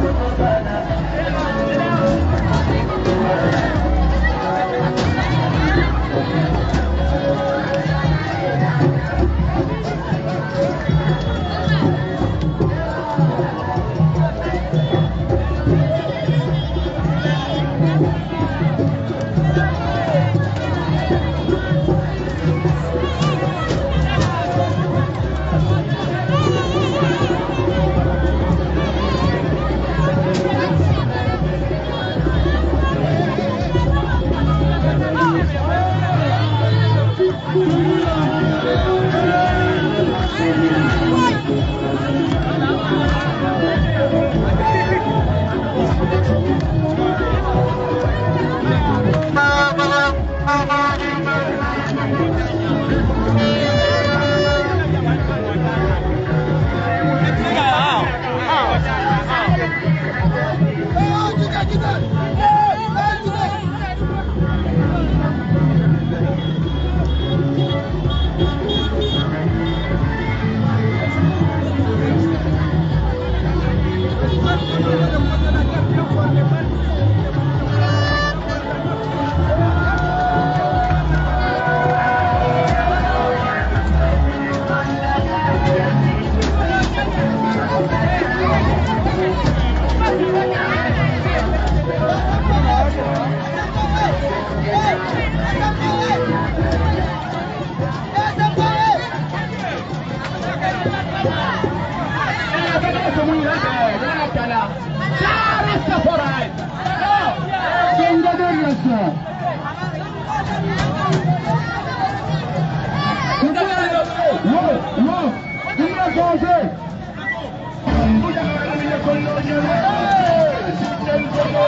Yeah.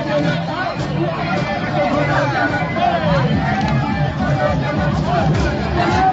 Thank you.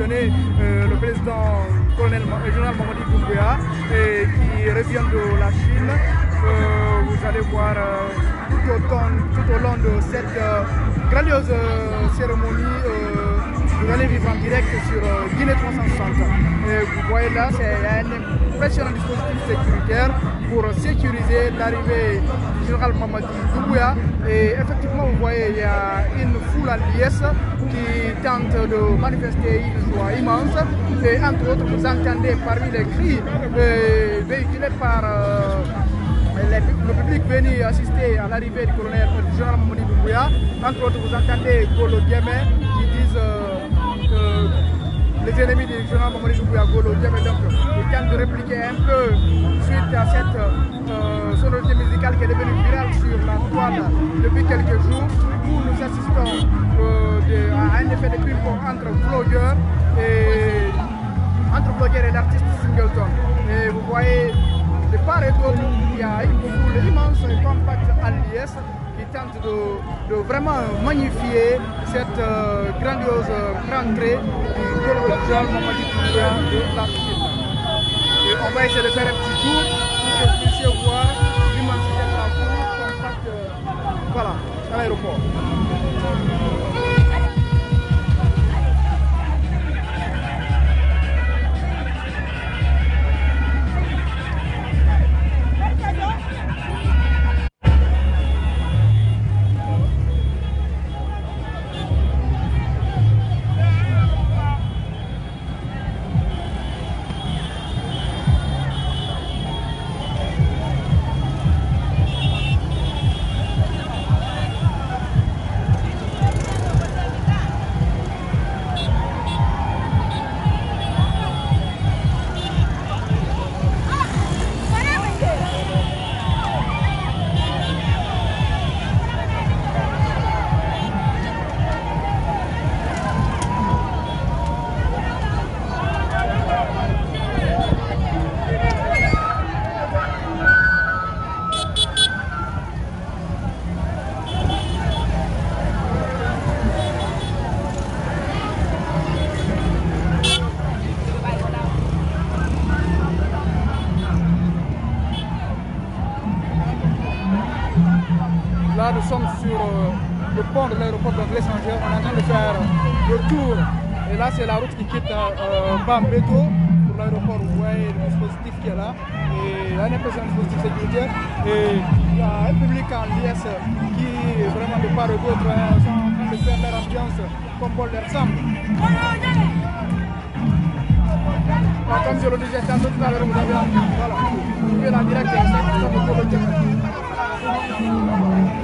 Euh, le président colonel général Mamadi Doumbouya qui revient de la Chine. Euh, vous allez voir euh, tout, tout, au long de cette euh, grandiose cérémonie vous allez vivre en direct sur euh, Guinée 360. Et vous voyez là, c'est un impressionnant dispositif sécuritaire pour sécuriser l'arrivée du général Mamadi Doumbouya. Et effectivement, vous voyez, il y a une foule en liesse qui tente de manifester une joie immense. Et entre autres, vous entendez parmi les cris euh, véhiculés par... Euh, le public venu assister à l'arrivée du colonel du général Mamadi Doumbouya. Entre autres, vous entendez Golo Diemé qui disent les ennemis du général Mamadou Doubouyagolo. J'avais donc il tente de répliquer un peu suite à cette euh, sonorité musicale qui est devenue virale sur la toile depuis quelques jours où nous assistons euh, à un effet de pub entre blogueurs et entre blogueurs et l'artiste Singleton. Et vous voyez, de part et d'autre, il y a une foule qui tente de, vraiment magnifier cette euh, grandiose euh, rentrée du collecteur Mamadi de la Chine. Et on va essayer de faire un petit tour pour que vous puissiez voir l'immensité de la foule compacte euh, voilà, à l'aéroport. De l'aéroport d'Anglais Sanger. On est en train de faire le tour. Et là, c'est la route qui quitte euh, Bambeto pour l'aéroport. Vous voyez le dispositif qui est là. Et il y dispositif sécuritaire. Et il y a un public en liesse qui, vraiment de part et d'autre, hein, sont en train de faire leur ambiance comme bon leur comme je le disais tantôt tout à vous avez voilà, vous pouvez la direct de On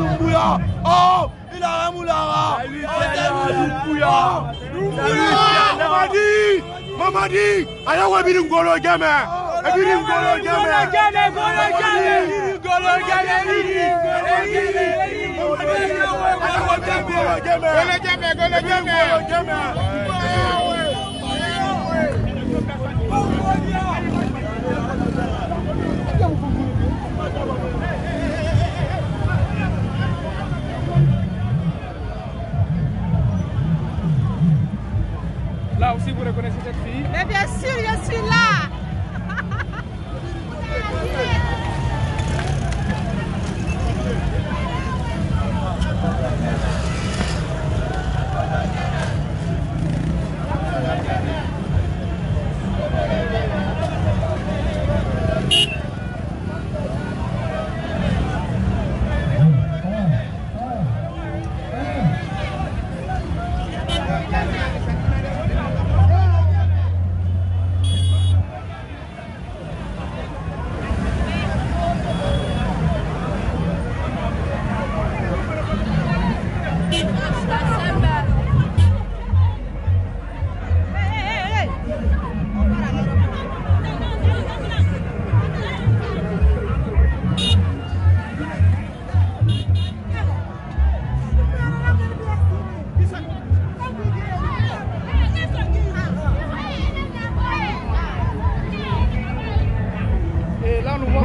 Doumbouya Oh Il a Ramoulara Doumbouya Doumbouya Mamadi Mamadi Aya webi ngolo geme Ebi ngolo geme Ngolo geme Ngolo geme Ngolo geme Ngolo geme Ngolo geme Ngolo geme Là aussi, vous reconnaissez cette fille Mais bien sûr, je suis là.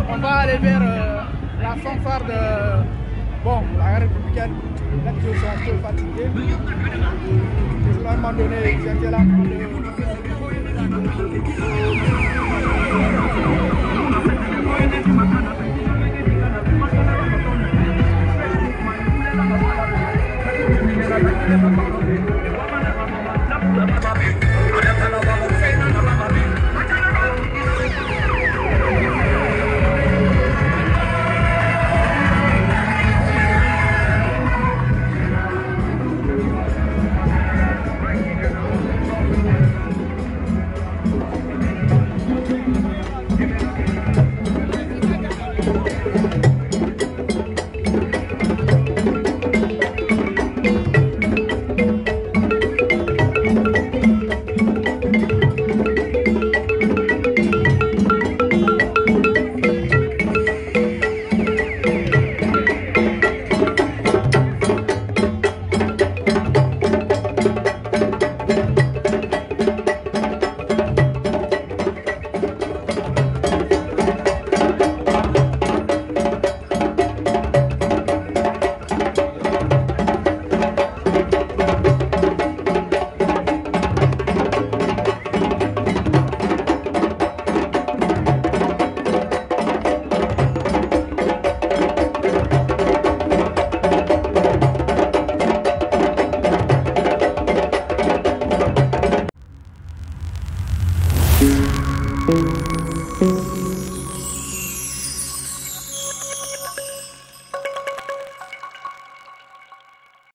On va aller vers euh, la fanfare de bon, la républicaine. Là, qui sont un peu fatigués. À un moment donné, ils étaient là en train